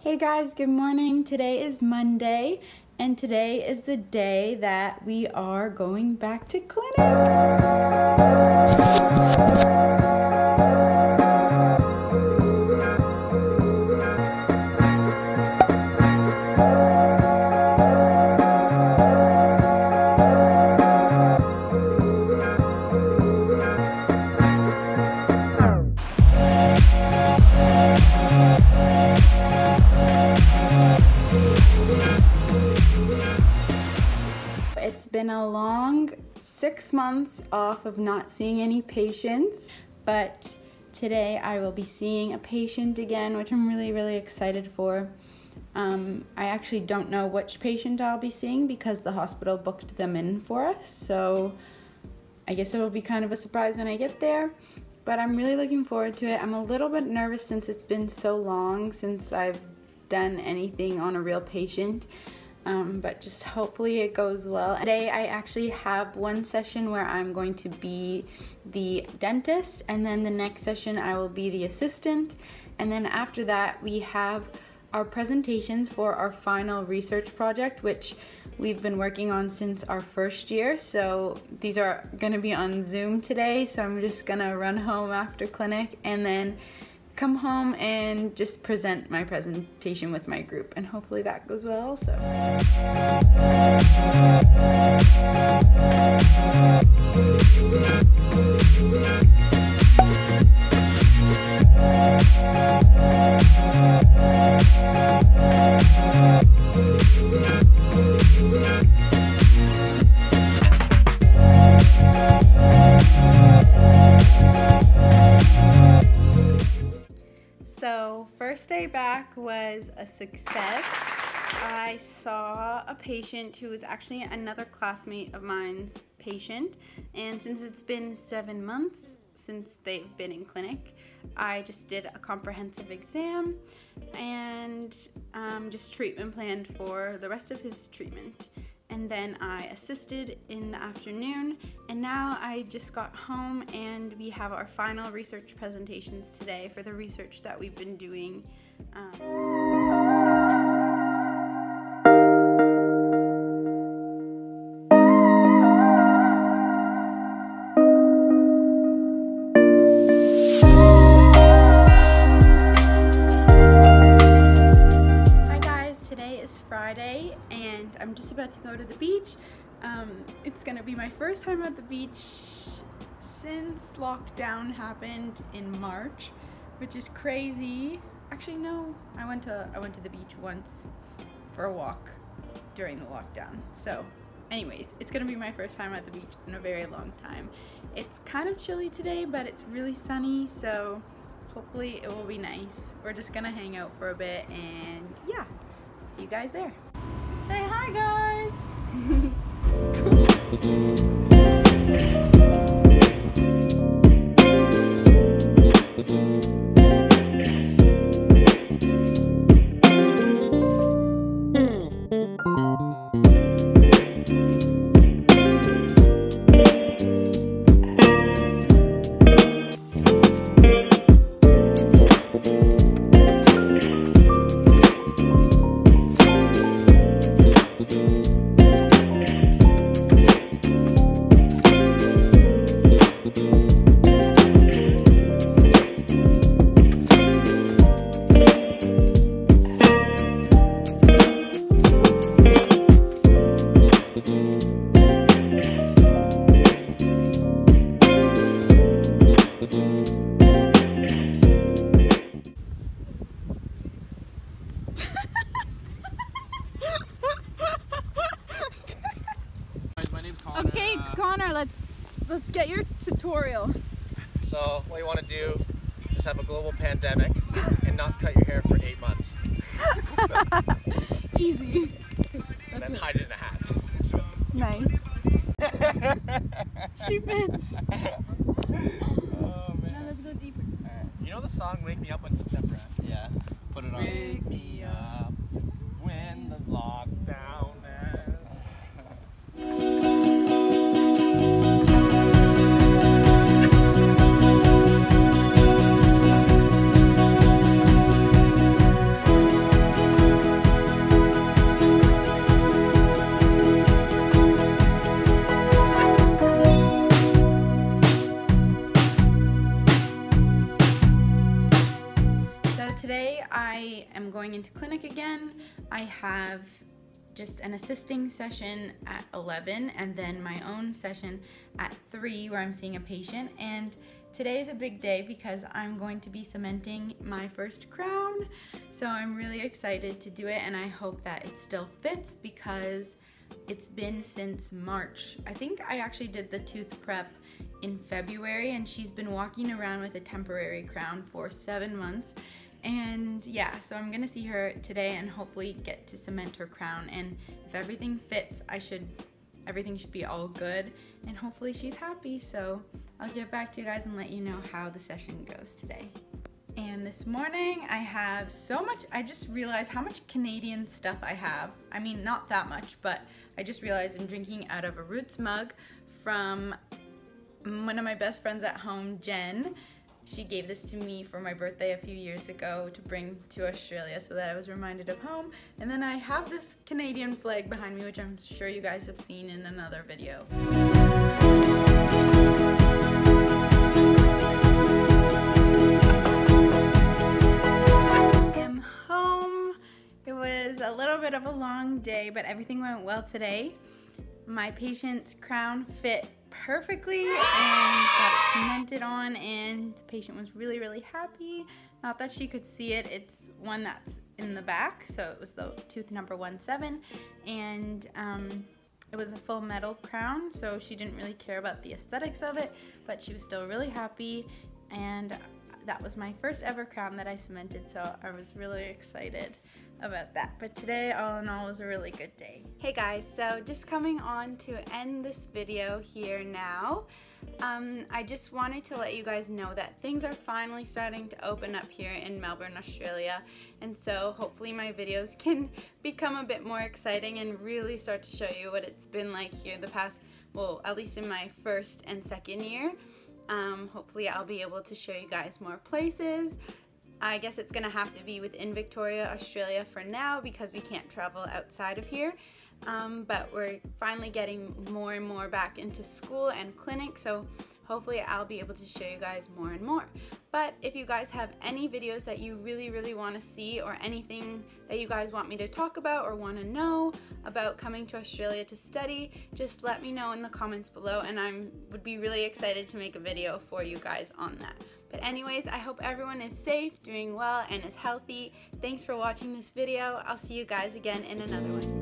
Hey guys, good morning. Today is Monday, and today is the day that we are going back to clinic. Been a long six months off of not seeing any patients, but today I will be seeing a patient again, which I'm really, really excited for. Um, I actually don't know which patient I'll be seeing because the hospital booked them in for us, so I guess it will be kind of a surprise when I get there. But I'm really looking forward to it. I'm a little bit nervous since it's been so long since I've done anything on a real patient um, but just hopefully it goes well. Today I actually have one session where I'm going to be the dentist and then the next session I will be the assistant and then after that we have our presentations for our final research project which we've been working on since our first year so these are going to be on zoom today so i'm just to run home after clinic and then come home and just present my presentation with my group and hopefully that goes well so. first day back was a success. I saw a patient who was actually another classmate of mine's patient, and since it's been seven months since they've been in clinic, I just did a comprehensive exam and um, just treatment planned for the rest of his treatment and then I assisted in the afternoon and now I just got home and we have our final research presentations today for the research that we've been doing guys, today is Friday and I'm just about to go to the beach. Um, it's gonna be my first time at the beach since lockdown happened in March, which is crazy. Actually, no, I went to I went to the beach once for a walk during the lockdown. So, anyways, it's gonna be my first time at the beach in a very long time. It's kind of chilly today, but it's really sunny, so hopefully it will be nice. We're just gonna hang out for a bit and yeah, see you guys there. Say hi, guys! Connor, let's let's get your tutorial. So what you want to do is have a global pandemic and not cut your hair for eight months. Easy. and then it. hide it in a hat. Nice. she fits. Oh, now let's go deeper. Right. You know the song Wake Me Up When September Ends? Yeah. Put it on. Wake me up when the lockdown going into clinic again. I have just an assisting session at 11 and then my own session at 3 where I'm seeing a patient and today is a big day because I'm going to be cementing my first crown so I'm really excited to do it and I hope that it still fits because it's been since March. I think I actually did the tooth prep in February and she's been walking around with a temporary crown for seven months. And yeah, so I'm gonna see her today and hopefully get to cement her crown. And if everything fits, I should, everything should be all good and hopefully she's happy. So I'll get back to you guys and let you know how the session goes today. And this morning I have so much, I just realized how much Canadian stuff I have. I mean, not that much, but I just realized I'm drinking out of a Roots mug from one of my best friends at home, Jen. She gave this to me for my birthday a few years ago to bring to Australia so that I was reminded of home. And then I have this Canadian flag behind me, which I'm sure you guys have seen in another video. It was a little bit of a long day, but everything went well today. My patient's crown fit perfectly and got it cemented on and the patient was really, really happy. Not that she could see it, it's one that's in the back, so it was the tooth number one seven, and um, it was a full metal crown, so she didn't really care about the aesthetics of it, but she was still really happy and that was my first ever crown that I cemented, so I was really excited about that. But today, all in all, was a really good day. Hey guys, so just coming on to end this video here now. Um, I just wanted to let you guys know that things are finally starting to open up here in Melbourne, Australia. And so hopefully my videos can become a bit more exciting and really start to show you what it's been like here the past, well, at least in my first and second year. Um, hopefully I'll be able to show you guys more places. I guess it's gonna have to be within Victoria, Australia for now because we can't travel outside of here. Um, but we're finally getting more and more back into school and clinic, so hopefully I'll be able to show you guys more and more. But if you guys have any videos that you really, really want to see or anything that you guys want me to talk about or want to know about coming to Australia to study, just let me know in the comments below and I would be really excited to make a video for you guys on that. But anyways, I hope everyone is safe, doing well, and is healthy. Thanks for watching this video. I'll see you guys again in another one.